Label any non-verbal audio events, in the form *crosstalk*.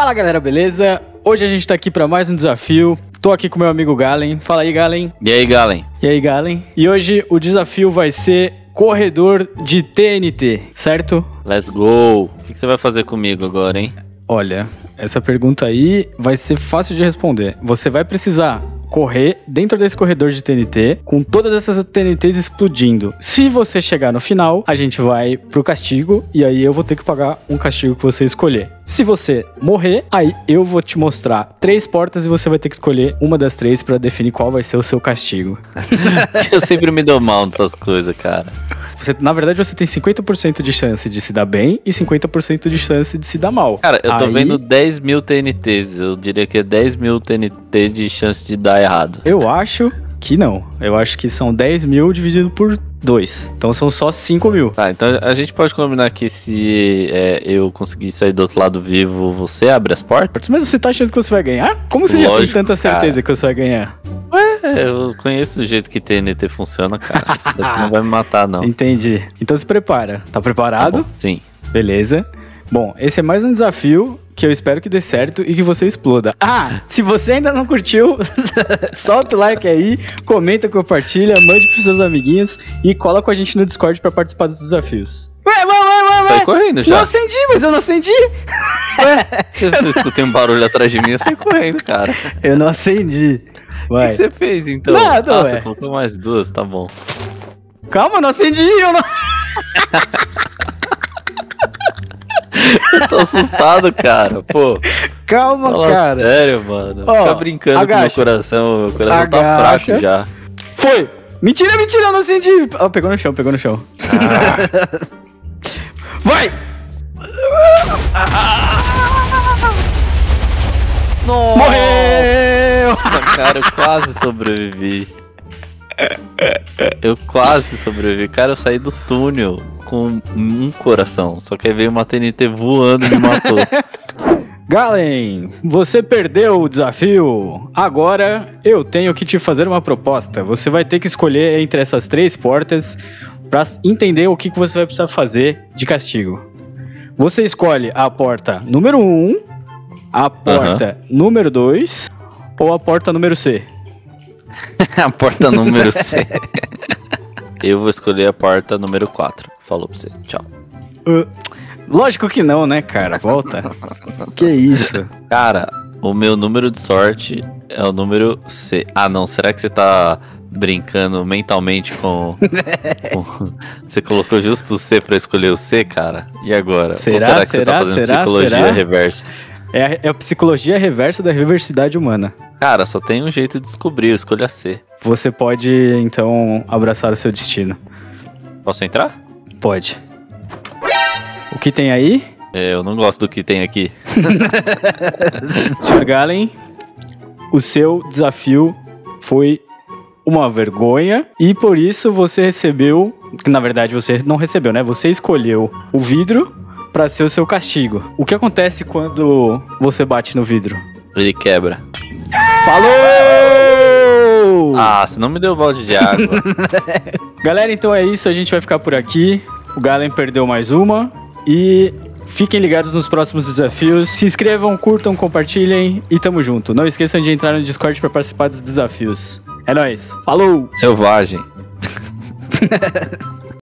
Fala galera, beleza? Hoje a gente tá aqui para mais um desafio. Tô aqui com meu amigo Galen. Fala aí, Galen. E aí, Galen? E aí, Galen? E hoje o desafio vai ser corredor de TNT, certo? Let's go! O que você vai fazer comigo agora, hein? Olha, essa pergunta aí vai ser fácil de responder. Você vai precisar correr dentro desse corredor de TNT com todas essas TNTs explodindo. Se você chegar no final, a gente vai pro castigo e aí eu vou ter que pagar um castigo que você escolher. Se você morrer, aí eu vou te mostrar três portas e você vai ter que escolher uma das três para definir qual vai ser o seu castigo. *laughs* eu sempre me dou mal nessas coisas, cara. Você, na verdade, você tem 50% de chance de se dar bem e 50% de chance de se dar mal. Cara, eu tô Aí... vendo 10 mil TNTs. Eu diria que é 10 mil TNT de chance de dar errado. Eu acho que não. Eu acho que são 10 mil dividido por 2. Então são só 5 mil. Tá, então a gente pode combinar que se é, eu conseguir sair do outro lado vivo, você abre as portas? Mas você tá achando que você vai ganhar? Como você Lógico, já tem tanta certeza cara. que você vai ganhar? Ué, eu conheço o jeito que TNT funciona, cara. Isso daqui não vai me matar, não. Entendi. Então se prepara. Tá preparado? Tá Sim. Beleza. Bom, esse é mais um desafio que eu espero que dê certo e que você exploda. Ah, se você ainda não curtiu, *laughs* solta o like aí, comenta, compartilha, mande pros seus amiguinhos e cola com a gente no Discord para participar dos desafios. Ué, ué, ué, ué, ué. Tá correndo já. Não acendi, mas eu não acendi. Ué, *laughs* você eu escutei um barulho atrás de mim, eu saí correndo, cara. Eu não acendi. O que, você fez então? Nada, ah, ué. você colocou mais duas, tá bom. Calma, não acendi, eu não. *laughs* eu tô assustado, cara. Pô. Calma, Fala cara. Sério, mano. Oh, Fica brincando agacha. com meu coração. Meu coração tá agacha. tá fraco já. Foi! Mentira, mentira, eu não acendi. Oh, pegou no chão, pegou no chão. Ah. *laughs* Vai! Nossa! Morreu! Cara, eu quase sobrevivi. Eu quase sobrevivi. Cara, eu saí do túnel com um coração. Só que aí veio uma TNT voando e me matou. *laughs* Galen, você perdeu o desafio. Agora eu tenho que te fazer uma proposta. Você vai ter que escolher entre essas três portas para entender o que, que você vai precisar fazer de castigo. Você escolhe a porta número 1, um, a porta uhum. número 2 ou a porta número C? *laughs* a porta número C. *laughs* eu vou escolher a porta número 4. Falou pra você. Tchau. Uh, lógico que não, né, cara? Volta. *laughs* que isso? Cara, o meu número de sorte é o número C. Ah, não. Será que você tá brincando mentalmente com. com... Você colocou justo o C pra escolher o C, cara? E agora? Será, Ou será que será, você tá fazendo será, psicologia reversa? É a, é a psicologia reversa da reversidade humana. Cara, só tem um jeito de descobrir, escolha C. Você pode, então, abraçar o seu destino. Posso entrar? Pode. O que tem aí? É, eu não gosto do que tem aqui. *laughs* Sr. Galen, o seu desafio foi uma vergonha e por isso você recebeu, na verdade você não recebeu, né? Você escolheu o vidro para ser o seu castigo. O que acontece quando você bate no vidro? Ele quebra. Falou! Ah, você não me deu balde de água. *laughs* Galera, então é isso. A gente vai ficar por aqui. O Galen perdeu mais uma. E fiquem ligados nos próximos desafios. Se inscrevam, curtam, compartilhem e tamo junto. Não esqueçam de entrar no Discord para participar dos desafios. É nóis. Falou! Selvagem. *laughs*